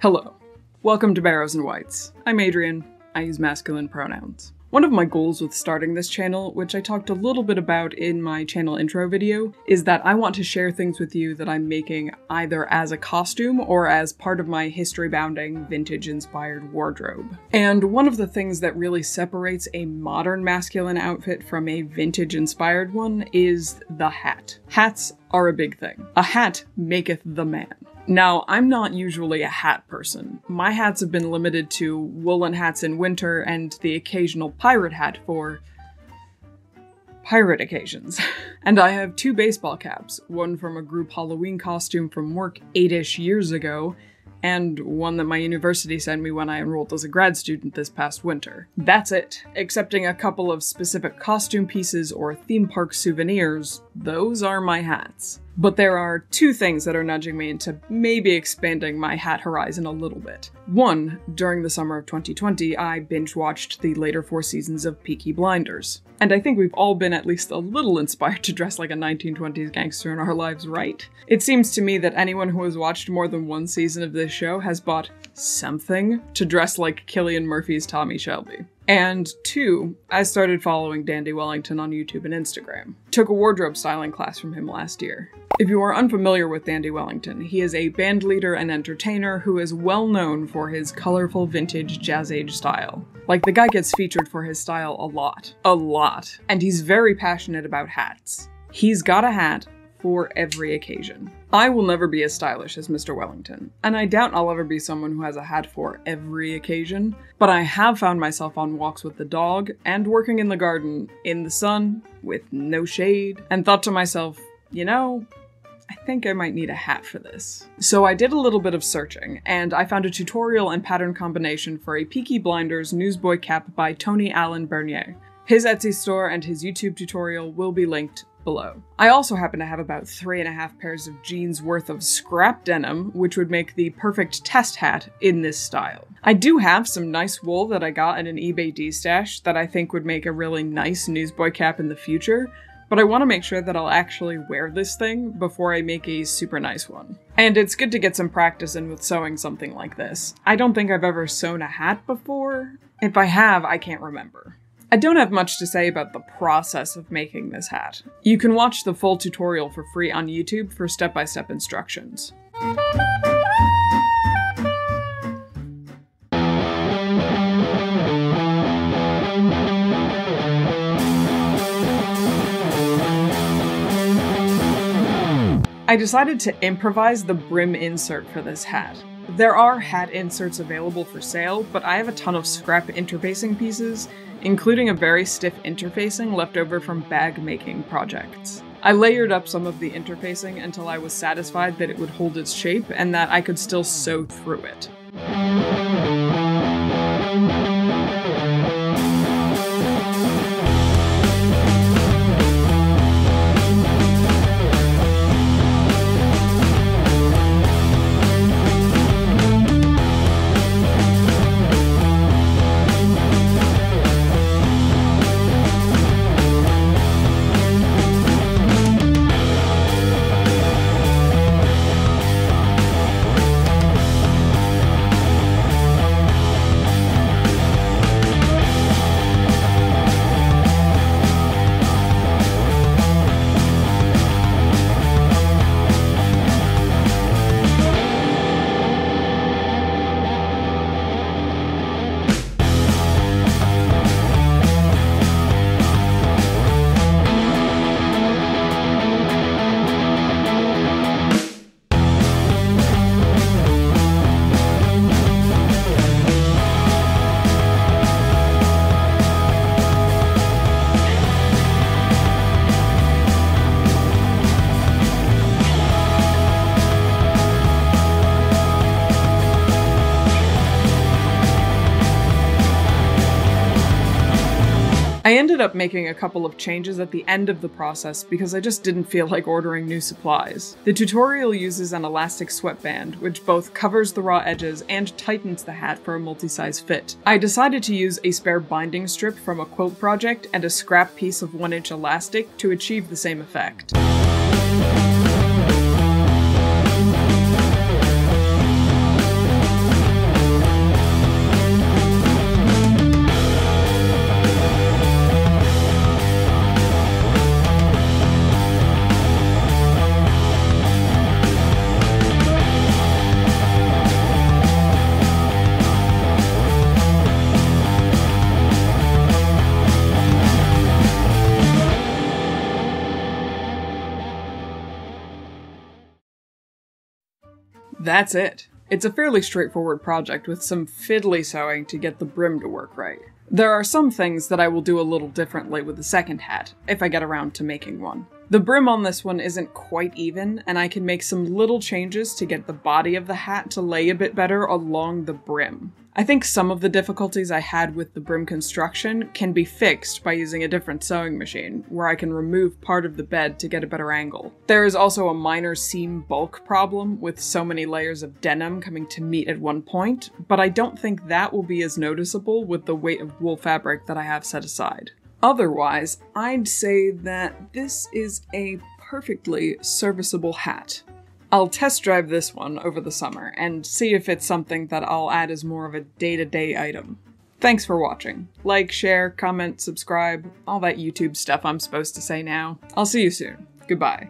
Hello. Welcome to Barrows and Wights. I'm Adrian. I use masculine pronouns. One of my goals with starting this channel, which I talked a little bit about in my channel intro video, is that I want to share things with you that I'm making either as a costume or as part of my history bounding, vintage inspired wardrobe. And one of the things that really separates a modern masculine outfit from a vintage inspired one is the hat. Hats are a big thing. A hat maketh the man. Now, I'm not usually a hat person. My hats have been limited to woolen hats in winter and the occasional pirate hat for pirate occasions. and I have two baseball caps, one from a group Halloween costume from work eight ish years ago, and one that my university sent me when I enrolled as a grad student this past winter. That's it. Excepting a couple of specific costume pieces or theme park souvenirs, those are my hats. But there are two things that are nudging me into maybe expanding my hat horizon a little bit. One, during the summer of 2020, I binge watched the later four seasons of Peaky Blinders. And I think we've all been at least a little inspired to dress like a 1920s gangster in our lives, right? It seems to me that anyone who has watched more than one season of this show has bought something to dress like Cillian Murphy's Tommy Shelby. And two, I started following Dandy Wellington on YouTube and Instagram. Took a wardrobe styling class from him last year. If you are unfamiliar with Dandy Wellington, he is a band leader and entertainer who is well known for his colorful vintage jazz age style. Like, the guy gets featured for his style a lot. A lot. And he's very passionate about hats. He's got a hat for every occasion. I will never be as stylish as Mr. Wellington, and I doubt I'll ever be someone who has a hat for every occasion, but I have found myself on walks with the dog and working in the garden in the sun with no shade, and thought to myself, you know, I think I might need a hat for this. So I did a little bit of searching, and I found a tutorial and pattern combination for a Peaky Blinders newsboy cap by Tony Allen Bernier. His Etsy store and his YouTube tutorial will be linked below. I also happen to have about three and a half pairs of jeans worth of scrap denim, which would make the perfect test hat in this style. I do have some nice wool that I got in an eBay D-stash that I think would make a really nice newsboy cap in the future, but I want to make sure that I'll actually wear this thing before I make a super nice one. And it's good to get some practice in with sewing something like this. I don't think I've ever sewn a hat before. If I have, I can't remember. I don't have much to say about the process of making this hat. You can watch the full tutorial for free on YouTube for step-by-step instructions. I decided to improvise the brim insert for this hat. There are hat inserts available for sale, but I have a ton of scrap interfacing pieces, including a very stiff interfacing left over from bag making projects. I layered up some of the interfacing until I was satisfied that it would hold its shape and that I could still sew through it. I ended up making a couple of changes at the end of the process because I just didn't feel like ordering new supplies. The tutorial uses an elastic sweatband, which both covers the raw edges and tightens the hat for a multi-size fit. I decided to use a spare binding strip from a quilt project and a scrap piece of 1 inch elastic to achieve the same effect. That's it. It's a fairly straightforward project with some fiddly sewing to get the brim to work right. There are some things that I will do a little differently with the second hat, if I get around to making one. The brim on this one isn't quite even, and I can make some little changes to get the body of the hat to lay a bit better along the brim. I think some of the difficulties I had with the brim construction can be fixed by using a different sewing machine, where I can remove part of the bed to get a better angle. There is also a minor seam bulk problem with so many layers of denim coming to meet at one point, but I don't think that will be as noticeable with the weight of wool fabric that I have set aside. Otherwise, I'd say that this is a perfectly serviceable hat. I'll test drive this one over the summer and see if it's something that I'll add as more of a day to day item. Thanks for watching. Like, share, comment, subscribe, all that YouTube stuff I'm supposed to say now. I'll see you soon. Goodbye.